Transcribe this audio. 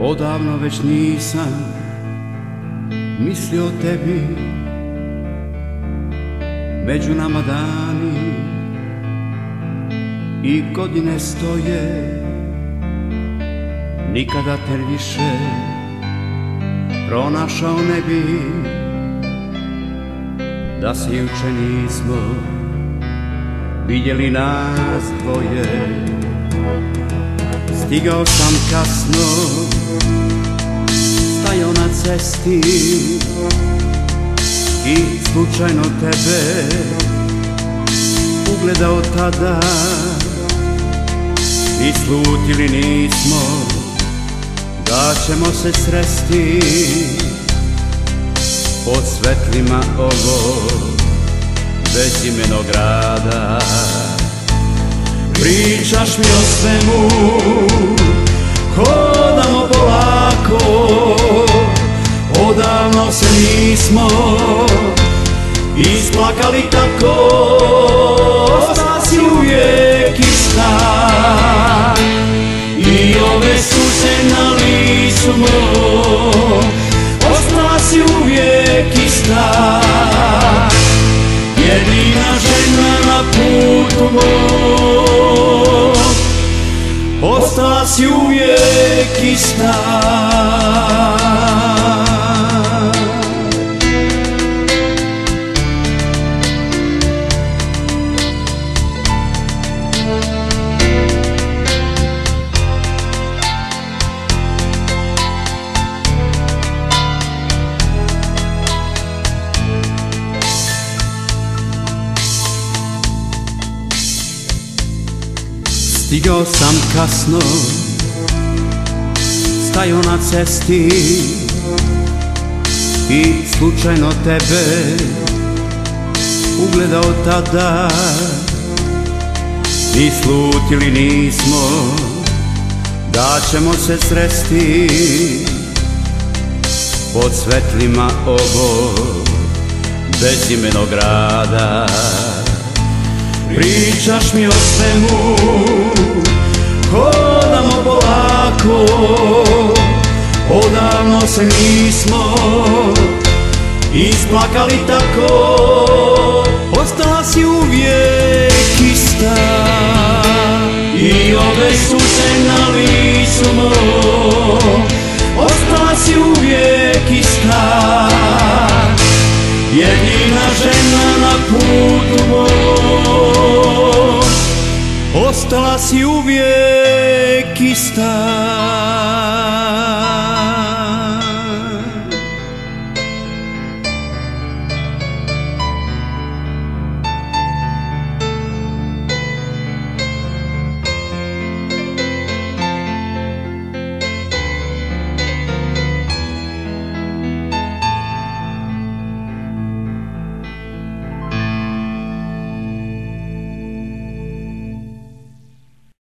Odavno već nisam mislio tebi. Među nama dani i godine stoje. Nikada te više pronašao ne bi. Da se juče nismo vidjeli nas dvoje Stigao sam kasno Stajao na cesti I slučajno tebe Ugledao tada. I slutili nismo Da ćemo se sresti Pod svetlima ovog Bezimenog grada Pričaš mi o svemu Hodamo polako Odavno se nismo Isplakali tako uvijek ista Stigao sam kasno Stajao na cesti I slučajno tebe Ugledao tada. I slutili nismo Da ćemo se sresti Pod svetlima ovog Bezimenog grada Pričaš mi o svemu Hodamo polako se nismo Isplakali tako. Ostala si uvijek ista. I ove suze na licu moj Ostala si uvijek ista. Jedina žena na putu moj Ostala si uvijek